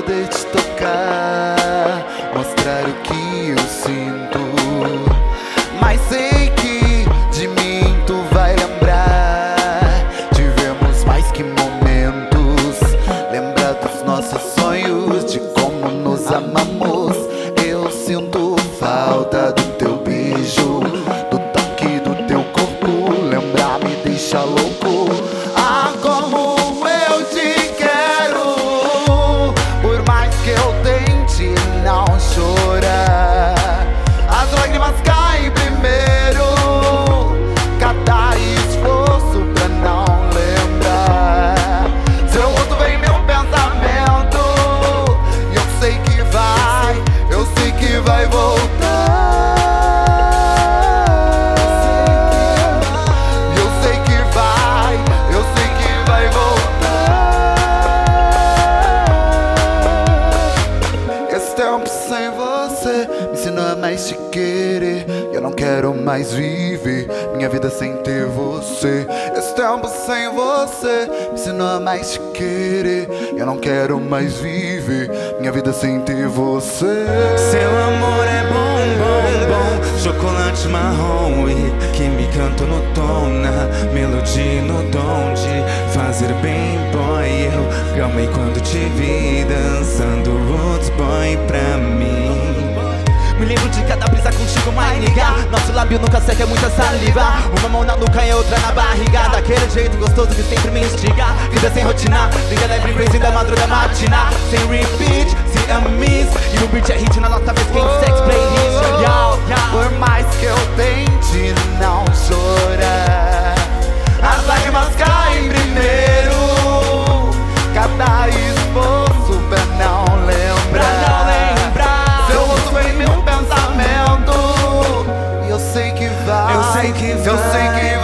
poder te tocar, mostrar o que eu sinto. Mas sei que de mim tu vai lembrar. Tivemos mais que momentos, lembrar dos nossos sonhos, de como nos amamos. Eu sinto falta do teu beijo, do toque do teu corpo. Lembrar me deixa louco. Me a mais te querer. Eu não quero mais viver minha vida sem ter você. Esse tempo sem você me ensinou a mais te querer. Eu não quero mais viver minha vida sem ter você. Seu amor é bom, bom, bom Chocolate marrom e química no tom Na melodia no dom de fazer bem, boy Eu gamei quando te vi dançando Roots Boy pra Lábio nunca seca, é muita saliva. Uma mão na nuca e outra na barriga Daquele jeito gostoso que sempre me instiga Vida sem rotina, liga leve crazy da madruga matina. Sem repeat, se amis E o beat é hit na nossa vez, quem Eu sei que